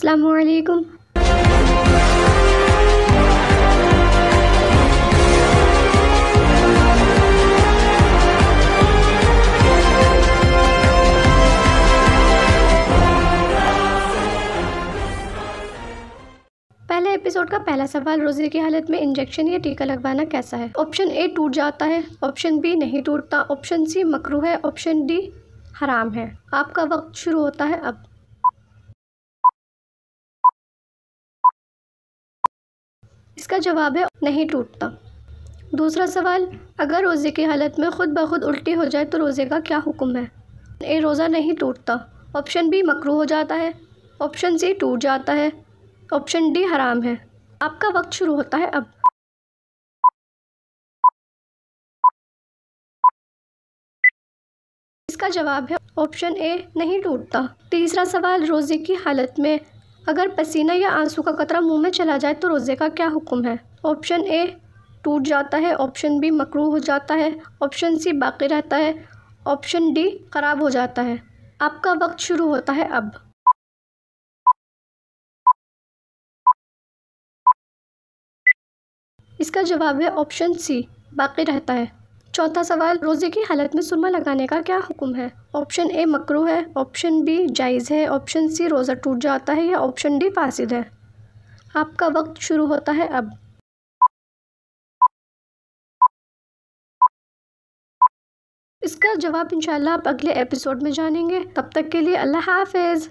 अस्सलामुअलैकुम पहले एपिसोड का पहला सवाल, रोज़े की हालत में इंजेक्शन या टीका लगवाना कैसा है? ऑप्शन ए टूट जाता है। ऑप्शन बी नहीं टूटता। ऑप्शन सी मकरू है। ऑप्शन डी हराम है। आपका वक्त शुरू होता है अब। इसका जवाब है, नहीं टूटता। दूसरा सवाल, अगर रोज़े की हालत में ख़ुद ब खुद उल्टी हो जाए तो रोज़े का क्या हुक्म है? ए, रोज़ा नहीं टूटता। ऑप्शन बी, मकरू हो जाता है। ऑप्शन सी, टूट जाता है। ऑप्शन डी, हराम है। आपका वक्त शुरू होता है अब। इसका जवाब है, ऑप्शन ए, नहीं टूटता। तीसरा सवाल, रोज़े की हालत में अगर पसीना या आँसू का कतरा मुँह में चला जाए तो रोज़े का क्या हुक्म है? ऑप्शन ए, टूट जाता है। ऑप्शन बी, मकरू हो जाता है। ऑप्शन सी, बाकी रहता है। ऑप्शन डी, ख़राब हो जाता है। आपका वक्त शुरू होता है अब। इसका जवाब है ऑप्शन सी, बाकी रहता है। चौथा सवाल, रोज़े की हालत में सुरमा लगाने का क्या हुक्म है? ऑप्शन ए, मकरू है। ऑप्शन बी, जायज़ है। ऑप्शन सी, रोज़ा टूट जाता है या ऑप्शन डी, फासिद है। आपका वक्त शुरू होता है अब। इसका जवाब इंशाल्लाह आप अगले एपिसोड में जानेंगे। तब तक के लिए अल्लाह हाफिज़।